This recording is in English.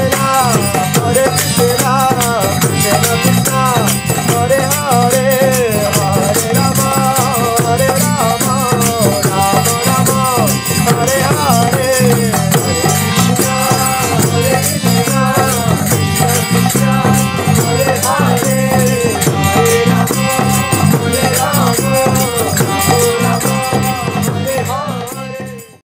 Krishna, Hare Krishna, Krishna